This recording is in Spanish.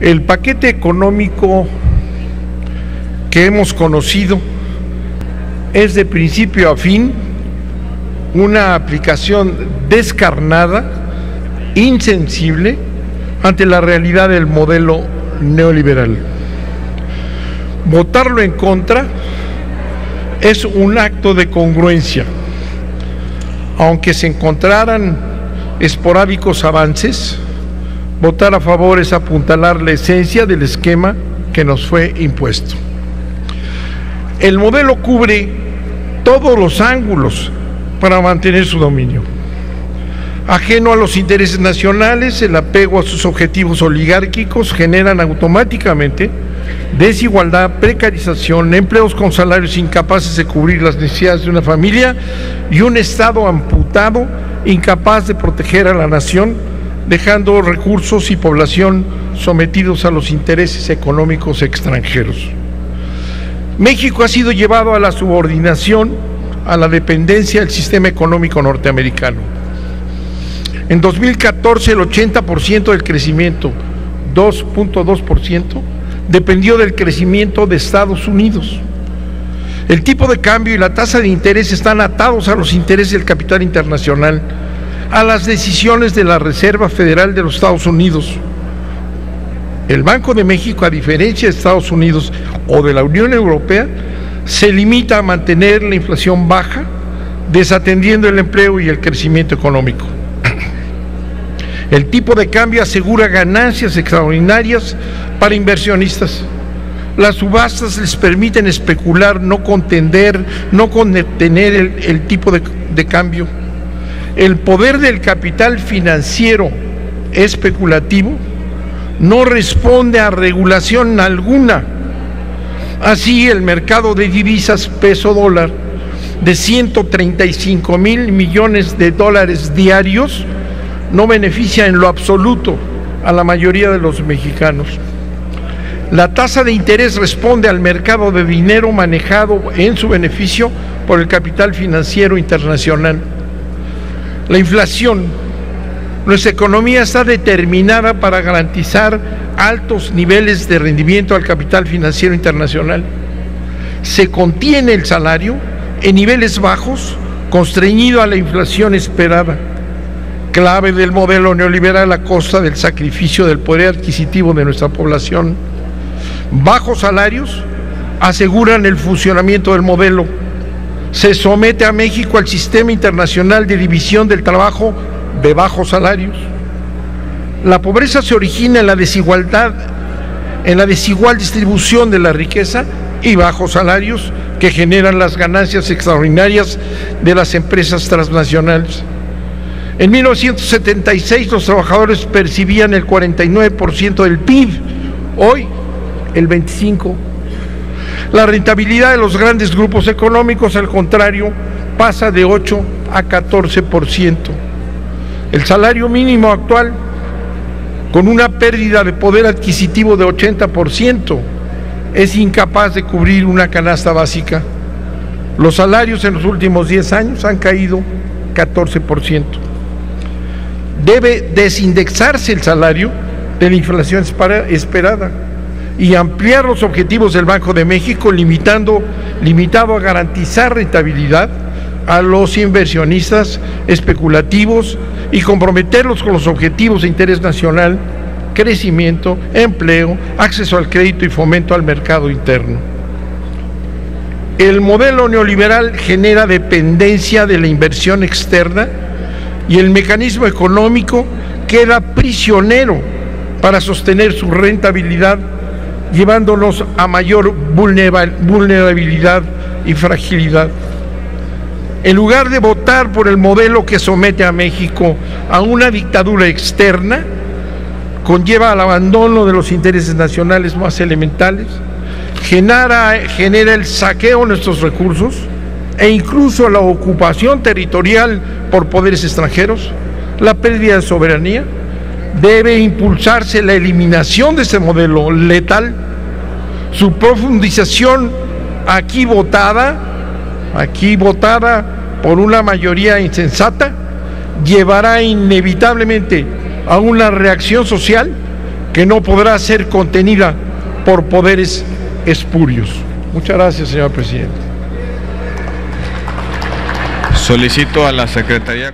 El paquete económico que hemos conocido es de principio a fin una aplicación descarnada, insensible ante la realidad del modelo neoliberal. Votarlo en contra es un acto de congruencia, aunque se encontraran esporádicos avances, votar a favor es apuntalar la esencia del esquema que nos fue impuesto. El modelo cubre todos los ángulos para mantener su dominio. Ajeno a los intereses nacionales, el apego a sus objetivos oligárquicos generan automáticamente desigualdad, precarización, empleos con salarios incapaces de cubrir las necesidades de una familia y un Estado amputado, incapaz de proteger a la nación, dejando recursos y población sometidos a los intereses económicos extranjeros. México ha sido llevado a la subordinación, a la dependencia del sistema económico norteamericano. En 2014 el 80% del crecimiento, 2.2%, dependió del crecimiento de Estados Unidos. El tipo de cambio y la tasa de interés están atados a los intereses del capital internacional, a las decisiones de la Reserva Federal de los Estados Unidos. El Banco de México, a diferencia de Estados Unidos o de la Unión Europea, se limita a mantener la inflación baja, desatendiendo el empleo y el crecimiento económico. El tipo de cambio asegura ganancias extraordinarias para inversionistas. Las subastas les permiten especular, no contender, no contener el, tipo de cambio. El poder del capital financiero especulativo no responde a regulación alguna. Así el mercado de divisas peso dólar de 135 mil millones de dólares diarios no beneficia en lo absoluto a la mayoría de los mexicanos. La tasa de interés responde al mercado de dinero manejado en su beneficio por el capital financiero internacional. La inflación. Nuestra economía está determinada para garantizar altos niveles de rendimiento al capital financiero internacional. Se contiene el salario en niveles bajos, constreñido a la inflación esperada clave del modelo neoliberal a costa del sacrificio del poder adquisitivo de nuestra población. Bajos salarios aseguran el funcionamiento del modelo. Se somete a México al sistema internacional de división del trabajo de bajos salarios. La pobreza se origina en la desigualdad, en la desigual distribución de la riqueza y bajos salarios que generan las ganancias extraordinarias de las empresas transnacionales. En 1976 los trabajadores percibían el 49% del PIB, hoy el 25%. La rentabilidad de los grandes grupos económicos, al contrario, pasa de 8 a 14%. El salario mínimo actual, con una pérdida de poder adquisitivo de 80%, es incapaz de cubrir una canasta básica. Los salarios en los últimos 10 años han caído 14% debe desindexarse el salario de la inflación esperada y ampliar los objetivos del Banco de México limitando limitado a garantizar rentabilidad a los inversionistas especulativos y comprometerlos con los objetivos de interés nacional, crecimiento, empleo, acceso al crédito y fomento al mercado interno. El modelo neoliberal genera dependencia de la inversión externa y el mecanismo económico queda prisionero para sostener su rentabilidad, llevándonos a mayor vulnerabilidad y fragilidad. En lugar de votar por el modelo que somete a México a una dictadura externa, conlleva al abandono de los intereses nacionales más elementales, genera, genera el saqueo de nuestros recursos, e incluso la ocupación territorial por poderes extranjeros, la pérdida de soberanía, debe impulsarse la eliminación de ese modelo letal, su profundización aquí votada, aquí votada por una mayoría insensata, llevará inevitablemente a una reacción social que no podrá ser contenida por poderes espurios. Muchas gracias, señor presidente. Solicito a la Secretaría.